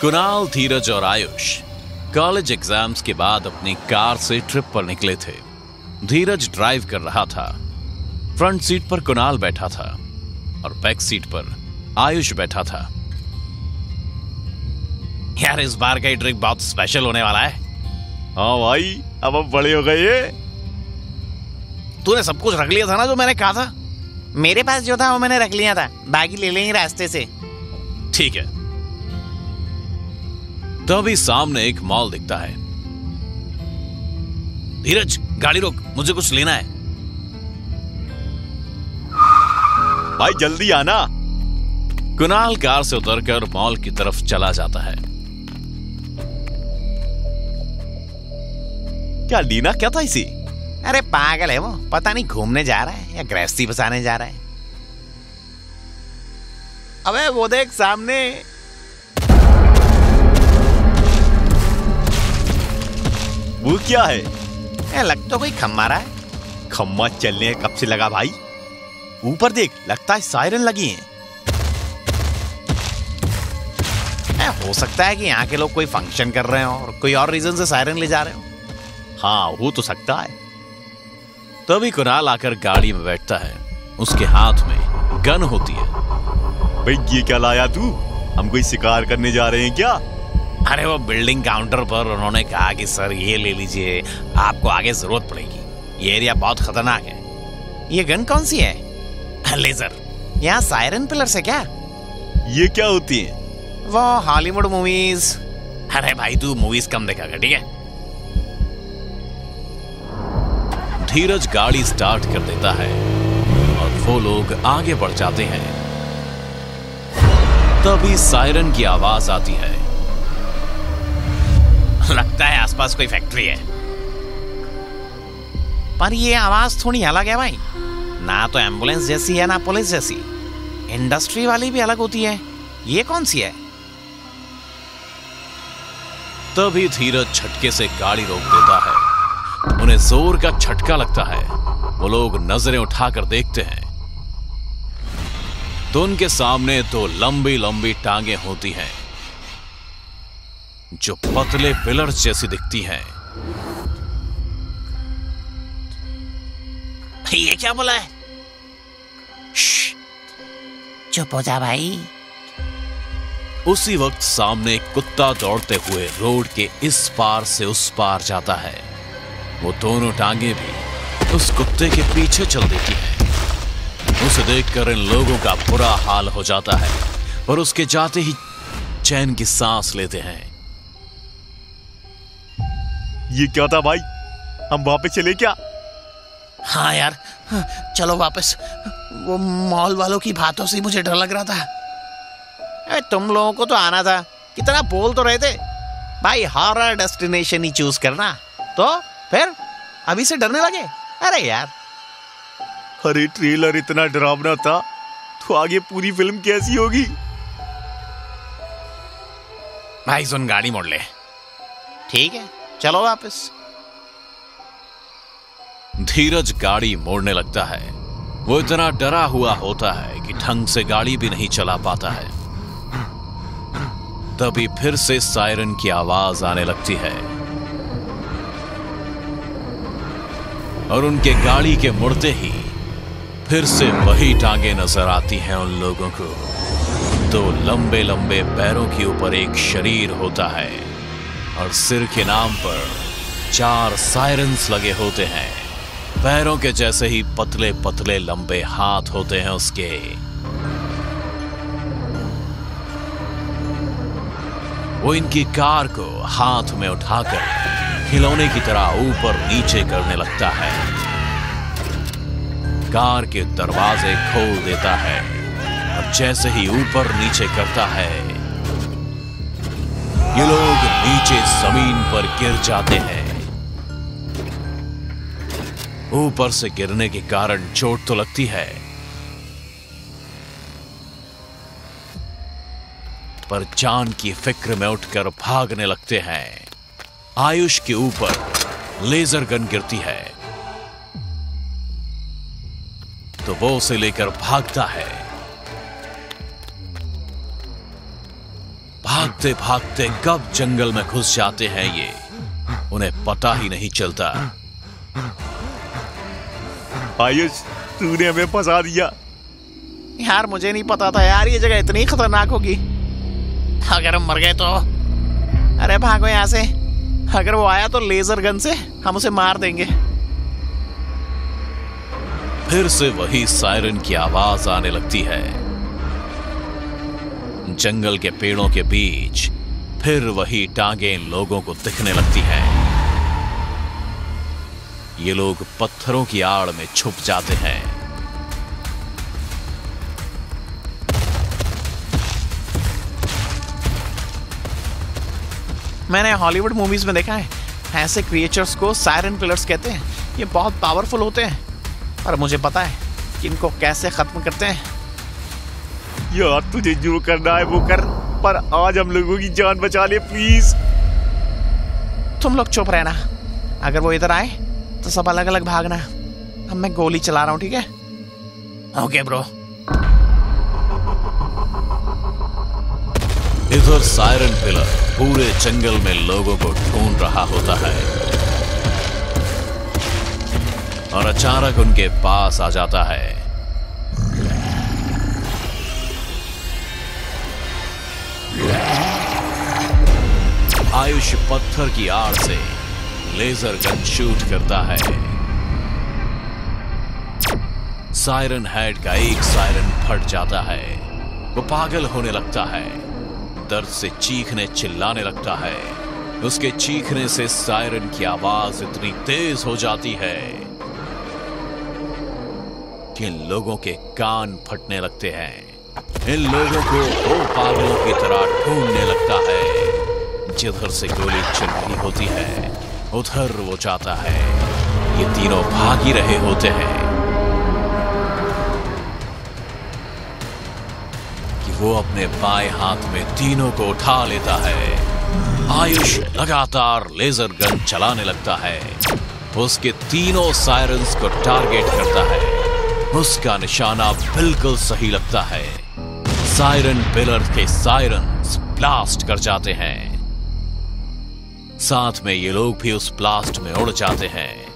कुणाल, धीरज और Ayush college exams के बाद अपनी कार से ट्रिप पर निकले थे। धीरज ड्राइव कर रहा था। फ्रंट सीट पर कुणाल बैठा था और बैक सीट पर आयुष बैठा था। यार, इस बार का ट्रिप बहुत स्पेशल होने वाला है। हाँ भाई अब हम बड़े हो गए तूने सब कुछ रख लिया था ना जो मैंने कहा था? मेरे पास जो था वो मैंने रख लिया था। बाकी ले लेंगे रास्ते से। ठीक है। तभी सामने एक मॉल दिखता है। धीरज गाड़ी रोक मुझे कुछ लेना है। भाई जल्दी आना। कुणाल कार से उतरकर मॉल की तरफ़ चला जाता है। क्या लीना क्या था इसे? अरे पागल है वो। पता नहीं घूमने जा रहा है या गृहस्थी बसाने जा रहा है। अबे वो देख सामने। वो क्या है? ए, लग तो कोई खम्मा रहा है। खम्मा चलने कब से लगा भाई? ऊपर देख लगता है सायरन लगी हैं। ए, हो सकता है कि यहाँ के लोग कोई फ़ंक्शन कर रहे हो और कोई और रीजन से सायरन ले जा रहे हो। हाँ हो तो सकता है। तभी कुणाल आकर गाड़ी में बैठता है। उसके हाथ में गन होती है। भाई ये क्या लाया तू? हम कोई शिकार करने जा रहे हैं क्या? अरे वो बिल्डिंग काउंटर पर उन्होंने कहा कि सर ये ले लीजिए। आपको आगे ज़रूरत पड़ेगी। ये एरिया बहुत खतरनाक है। ये गन कौन सी है? लेजर। यहाँ सायरन पिलर है क्या? ये क्या होती है? वो हॉलीवुड मूवीज़। अरे भाई तू मूवीज़ कम देखा ठीक है? धीरज गाड़ी स्टार्ट कर देता है। और वो लोग आगे बढ़ जाते हैं। तभी सायरन की आवाज़ आती है। लगता है आसपास कोई फैक्ट्री है। पर ये आवाज़ थोड़ी अलग है भाई। ना तो एंबुलेंस जैसी है, ना पुलिस जैसी। इंडस्ट्री वाली भी अलग होती है। ये कौन सी है? तभी धीरज झटके से गाड़ी रोक देता है। उन्हें ज़ोर का झटका लगता है। वो लोग नज़रें उठाकर देखते हैं। तो उनके सामने दो लंबी लंबी टांगे होती हैं जो पतले पिलर्स जैसी दिखती हैं। ये क्या बोला है? चुप हो जा भाई। उसी वक्त सामने कुत्ता दौड़ते हुए रोड के इस पार से उस पार जाता है। वो दोनों टांगे भी उस कुत्ते के पीछे चल देती है। उसे देखकर इन लोगों का बुरा हाल हो जाता है और उसके जाते ही चैन की सांस लेते हैं। ये क्या था भाई? हम वापस चले क्या? हाँ यार चलो वापस। वो मॉल वालों की बातों से मुझे डर लग रहा था। अरे तुम लोगों को तो आना था। कितना बोल तो रहे थे। भाई हॉरर डेस्टिनेशन ही चूज़ करना। तो फिर? अभी से डरने लगे? अरे यार। अरे ट्रेलर इतना डरावना था तो आगे पूरी फ़िल्म कैसी होगी? भाई सुन गाड़ी मोड़ ले। ठीक है चलो वापस। धीरज गाड़ी मोड़ने लगता है। वो इतना डरा हुआ होता है कि ढंग से गाड़ी भी नहीं चला पाता है। तभी फिर से सायरन की आवाज़ आने लगती है। और उनके गाड़ी के मुड़ते ही फिर से वही टांगे नज़र आती हैं उन लोगों को। दो लंबे लंबे पैरों के ऊपर एक शरीर होता है और सिर के नाम पर चार सायरन्स लगे होते हैं। पैरों के जैसे ही पतले पतले, लंबे हाथ होते हैं उसके। वो इनकी कार को हाथ में उठाकर खिलौने की तरह ऊपर नीचे करने लगता है। कार के दरवाजे खोल देता है। और जैसे ही ऊपर नीचे करता है, ये लोग नीचे ज़मीन पर गिर जाते हैं। ऊपर से गिरने के कारण चोट तो लगती है। पर जान की फ़िक्र में उठकर भागने लगते हैं। आयुष के ऊपर लेजर गन गिरती है। तो वो उसे लेकर भागता है। भागते भागते कब जंगल में घुस जाते हैं ये। उन्हें पता ही नहीं चलता। आयुष तूने हमें फंसा दिया। यार मुझे नहीं पता था यार ये जगह इतनी खतरनाक होगी। अगर हम मर गए तो। अरे भागो यहाँ से। अगर वो आया तो लेजर गन से हम उसे मार देंगे। फिर से वही सायरन की आवाज़ आने लगती है। जंगल के पेड़ों के बीच फिर वही टांगे लोगों को दिखने लगती हैं। ये लोग पत्थरों की आड़ में छुप जाते हैं। मैंने हॉलीवुड मूवीज़ में देखा है। ऐसे क्रिएचर्स को सायरन पिलर्स कहते हैं। ये बहुत पावरफुल होते हैं। पर मुझे पता है कि इनको कैसे खत्म करते हैं। यार तुझे जो करना है वो कर पर आज हम लोगों की जान बचा ले प्लीज़ तुम लोग चुप रहना। अगर वो इधर आए तो सब अलग अलग भागना। अब मैं गोली चला रहा हूँ ठीक है? ओके ब्रो इधर सायरन पिलर पूरे जंगल में लोगों को ढूंढ रहा होता है। और अचानक उनके पास आ जाता है। आयुष पत्थर की आड़ से लेजर गन शूट करता है। सायरन हेड का एक सायरन फट जाता है। वो पागल होने लगता है। दर्द से चीखने चिल्लाने लगता है। उसके चीखने से सायरन की आवाज़ इतनी तेज हो जाती है कि इन लोगों के कान फटने लगते हैं। इन लोगों को वो पागलों की तरह ढूँढने लगता है। जिधर से गोली चल होती है, उधर वो जाता है। ये तीनों भाग रहे होते हैं। वो अपने बाएँ हाथ में तीनों को उठा लेता है। आयुष लगातार लेजर गन चलाने लगता है। उसके तीनों सायरन्स को टारगेट करता है। उसका निशाना बिल्कुल सही लगता है। सायरन पिलर के सायरन्स ब्लास्ट कर जाते हैं। साथ में ये लोग भी उस ब्लास्ट में उड़ जाते हैं।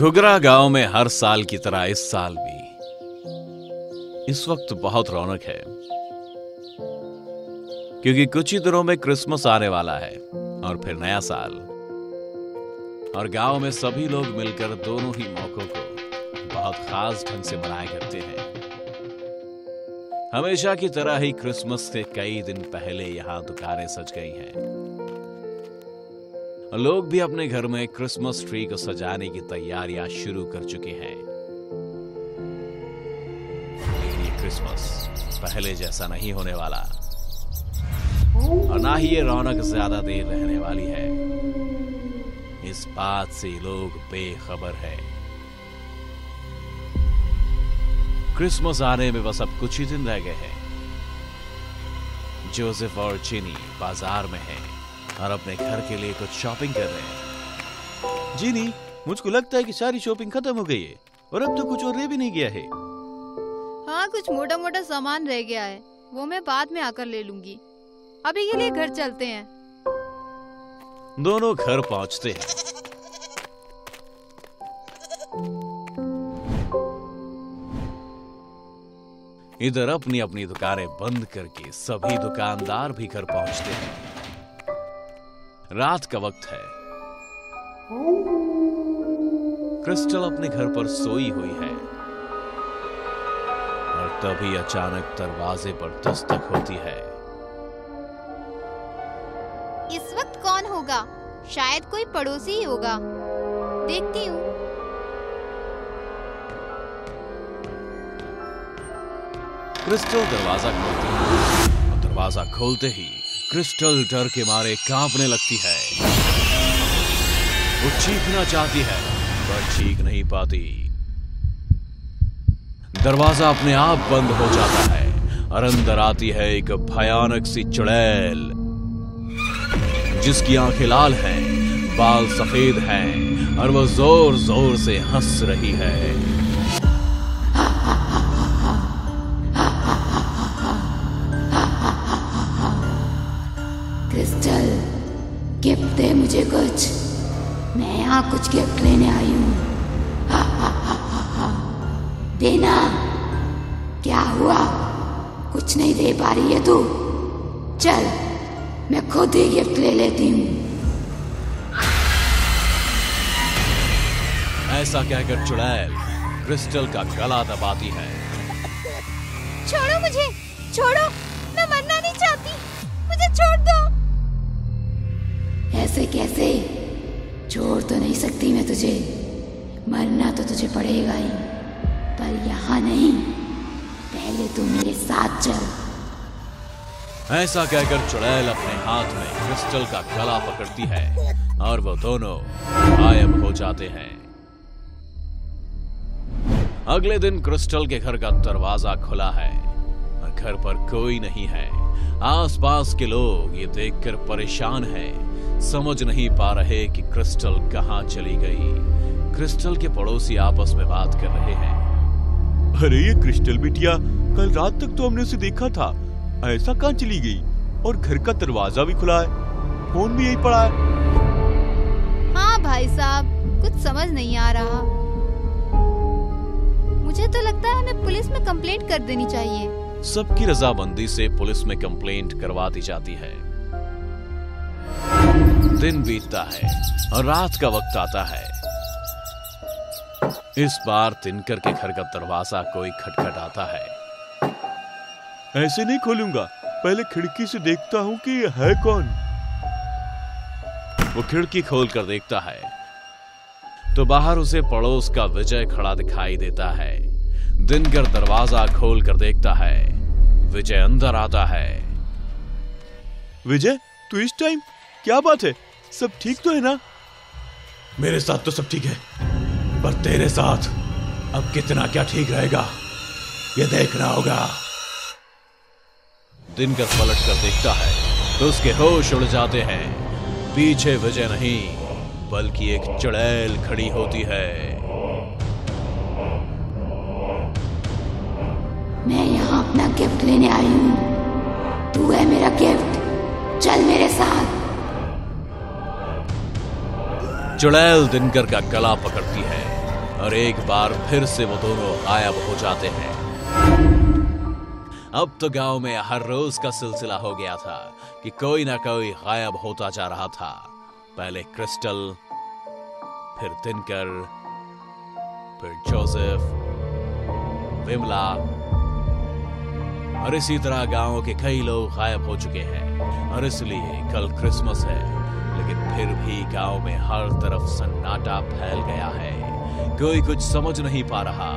घुगरा गाँव में हर साल की तरह इस साल भी। इस वक्त बहुत रौनक है। क्योंकि कुछ ही दिनों में क्रिसमस आने वाला है और फिर नया साल। और गाँव में सभी लोग मिलकर दोनों ही मौकों को बहुत खास ढंग से मनाया करते हैं। हमेशा की तरह ही क्रिसमस से कई दिन पहले यहाँ दुकानें सज गई हैं। लोग भी अपने घर में क्रिसमस ट्री को सजाने की तैयारियाँ शुरू कर चुके हैं। क्रिसमस पहले जैसा नहीं होने वाला। और ना ही ये रौनक ज़्यादा देर रहने वाली है। इस बात से लोग बेखबर है। क्रिसमस आने में बस अब कुछ ही दिन रह गए हैं। जोसेफ और चीनी बाज़ार में हैं। और अपने घर के लिए कुछ शॉपिंग कर रहे हैं। जीनी मुझको लगता है कि सारी शॉपिंग खत्म हो गई है और अब तो कुछ और रह भी नहीं गया है। हाँ कुछ मोटा मोटा सामान रह गया है वो मैं बाद में आकर ले लूँगी। अभी के लिए घर चलते हैं। दोनों घर पहुँचते हैं। इधर अपनी अपनी दुकानें बंद करके सभी दुकानदार भी घर पहुँचते हैं। रात का वक्त है। क्रिस्टल अपने घर पर सोई हुई है। और तभी अचानक दरवाजे पर दस्तक होती है। इस वक्त कौन होगा? शायद कोई पड़ोसी ही होगा। देखती हूँ। क्रिस्टल दरवाज़ा खोलती है और दरवाज़ा खोलते ही क्रिस्टल डर के मारे कांपने लगती है। वो चीखना चाहती है, पर चीख नहीं पाती। दरवाज़ा अपने आप बंद हो जाता है और अंदर आती है एक भयानक सी चुड़ैल, जिसकी आँखें लाल हैं, बाल सफ़ेद हैं और वो ज़ोर ज़ोर से हंस रही है। दे मुझे कुछ। मैं यहाँ कुछ गिफ्ट लेने आई हूँ। देना। क्या हुआ? कुछ नहीं दे पा रही है तू। चल मैं खुद ही गिफ्ट ले लेती हूँ। ऐसा कहकर चुड़ैल? क्रिस्टल का गला दबाती है। छोड़ो मुझे छोड़ो। मैं मरना नहीं चाहती। मुझे छोड़ दो। ऐसे कैसे? छोड़ तो नहीं सकती मैं तुझे। मरना तो तुझे पड़ेगा ही। पर यहाँ नहीं। पहले तू मेरे साथ चल। ऐसा कहकर चुड़ैल अपने हाथ में क्रिस्टल का गला पकड़ती है और वो दोनों गायब हो जाते हैं। अगले दिन क्रिस्टल के घर का दरवाज़ा खुला है। और घर पर कोई नहीं है। आसपास के लोग ये देखकर परेशान हैं। समझ नहीं पा रहे कि क्रिस्टल कहाँ चली गई। क्रिस्टल के पड़ोसी आपस में बात कर रहे हैं। अरे ये क्रिस्टल बिटिया कल रात तक तो हमने उसे देखा था। ऐसा कहाँ चली गई? और घर का दरवाज़ा भी खुला है। फ़ोन भी यही पड़ा है। हाँ भाई साहब कुछ समझ नहीं आ रहा। मुझे तो लगता है हमें पुलिस में कंप्लेंट कर देनी चाहिए। सबकी रजामंदी से पुलिस में कंप्लेंट करवा दी जाती है। दिन बीतता है और रात का वक्त आता है। इस बार तिनकर के घर का दरवाज़ा कोई खटखटाता है। ऐसे नहीं खोलूँगा। पहले खिड़की से देखता हूँ कि है कौन। वो खिड़की खोल कर देखता है। तो बाहर उसे पड़ोस का विजय खड़ा दिखाई देता है। दिनकर दरवाज़ा खोल कर देखता है। विजय अंदर आता है। विजय तू इस टाइम क्या बात है? सब ठीक तो है ना? मेरे साथ तो सब ठीक है पर तेरे साथ अब कितना क्या ठीक रहेगा ये देखना होगा। दिनकर पलट कर देखता है तो उसके होश उड़ जाते हैं। पीछे विजय नहीं बल्कि एक चुड़ैल खड़ी होती है। मैं यहाँ अपना गिफ्ट लेने आई हूँ। तू है मेरा गिफ्ट चल मेरे साथ। चुड़ैल दिनकर का गला पकड़ती है और एक बार फिर से वो दोनों गायब हो जाते हैं। अब तो गाँव में हर रोज का सिलसिला हो गया था कि कोई ना कोई गायब होता जा रहा था। पहले क्रिस्टल, फिर दिनकर, फिर जोसेफ, विमला, और इसी तरह गाँव के कई लोग गायब हो चुके हैं। और इसलिए कल क्रिसमस है। लेकिन फिर भी गाँव में हर तरफ़ सन्नाटा फैल गया है। कोई कुछ समझ नहीं पा रहा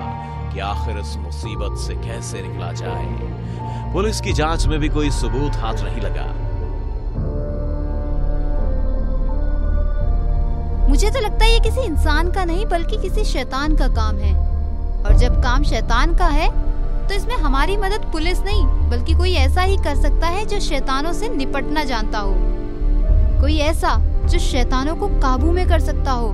कि आखिर इस मुसीबत से कैसे निकला जाए। पुलिस की जाँच में भी कोई सबूत हाथ नहीं लगा। मुझे तो लगता है ये किसी इंसान का नहीं, बल्कि किसी शैतान का काम है। और जब काम शैतान का है तो इसमें हमारी मदद पुलिस नहीं, बल्कि कोई ऐसा ही कर सकता है जो शैतानों से निपटना जानता हो। कोई ऐसा जो शैतानों को काबू में कर सकता हो।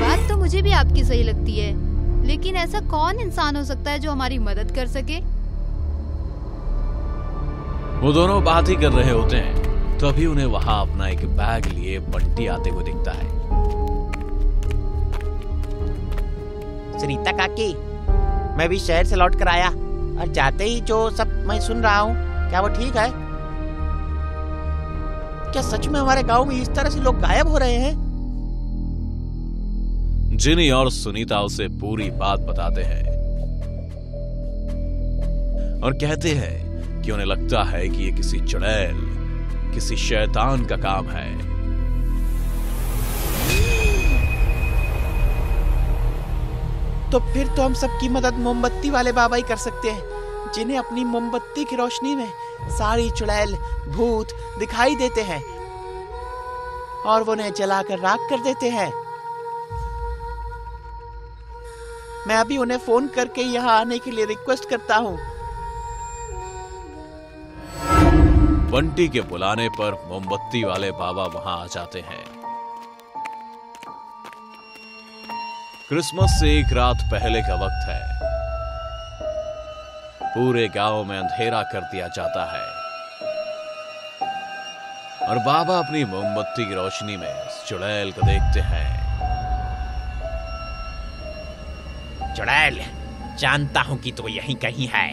बात तो मुझे भी आपकी सही लगती है लेकिन ऐसा कौन इंसान हो सकता है जो हमारी मदद कर सके? वो दोनों बात ही कर रहे होते हैं तभी उन्हें वहाँ अपना एक बैग लिए बंटी आते हुए दिखता है। सुनीता काकी मैं भी शहर से लौट कर आया और जाते ही जो सब मैं सुन रहा हूँ क्या वो ठीक है? क्या सच में हमारे गाँव में इस तरह से लोग गायब हो रहे हैं? जिनी और सुनीता उसे पूरी बात बताते हैं। और कहते हैं कि उन्हें लगता है कि ये किसी चुड़ैल किसी शैतान का काम है। तो फिर तो हम सबकी मदद मोमबत्ती वाले बाबा ही कर सकते हैं जिन्हें अपनी मोमबत्ती की रोशनी में सारी चुड़ैल, भूत दिखाई देते हैं। और वो उन्हें जलाकर राख कर देते हैं। मैं अभी उन्हें फ़ोन करके यहाँ आने के लिए रिक्वेस्ट करता हूँ। बंटी के बुलाने पर मोमबत्ती वाले बाबा वहाँ आ जाते हैं। क्रिसमस से एक रात पहले का वक्त है। पूरे गाँव में अंधेरा कर दिया जाता है। और बाबा अपनी मोमबत्ती की रोशनी में चुड़ैल को देखते हैं। चुड़ैल जानता हूँ कि तू तो यहीं कहीं है।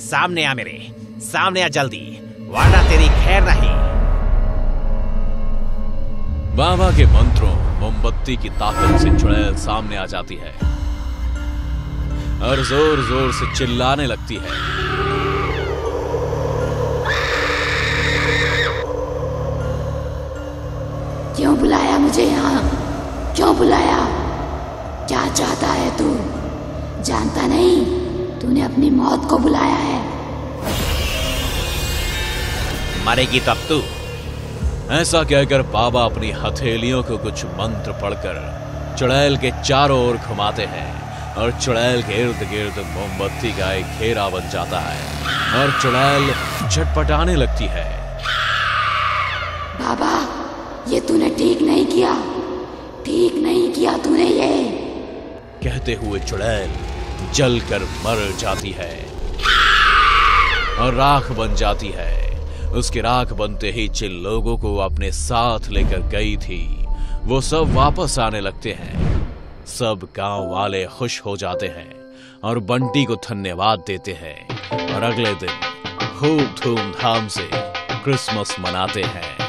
सामने आ मेरे सामने आ जल्दी वरना तेरी खैर नहीं। बाबा के मंत्रों मोमबत्ती की ताकत से चुड़ैल सामने आ जाती है। और ज़ोर ज़ोर से चिल्लाने लगती है। क्यों बुलाया मुझे यहाँ? क्यों बुलाया? क्या चाहता है तू? जानता नहीं तूने अपनी मौत को बुलाया है। मरेगी तब तू। ऐसा कहकर बाबा अपनी हथेलियों को कुछ मंत्र पढ़कर चुड़ैल के चारों ओर घुमाते हैं। और चुड़ैल के इर्द गिर्द मोमबत्ती का एक घेरा बन जाता है और चुड़ैल झटपटाने लगती है। बाबा ये तूने ठीक नहीं किया। ठीक नहीं किया तूने ये। कहते हुए चुड़ैल जलकर मर जाती है और राख बन जाती है। उसकी राख बनते ही जिन लोगों को अपने साथ लेकर गई थी वो सब वापस आने लगते हैं। सब गाँव वाले खुश हो जाते हैं और बंटी को धन्यवाद देते हैं और अगले दिन खूब धूमधाम से क्रिसमस मनाते हैं।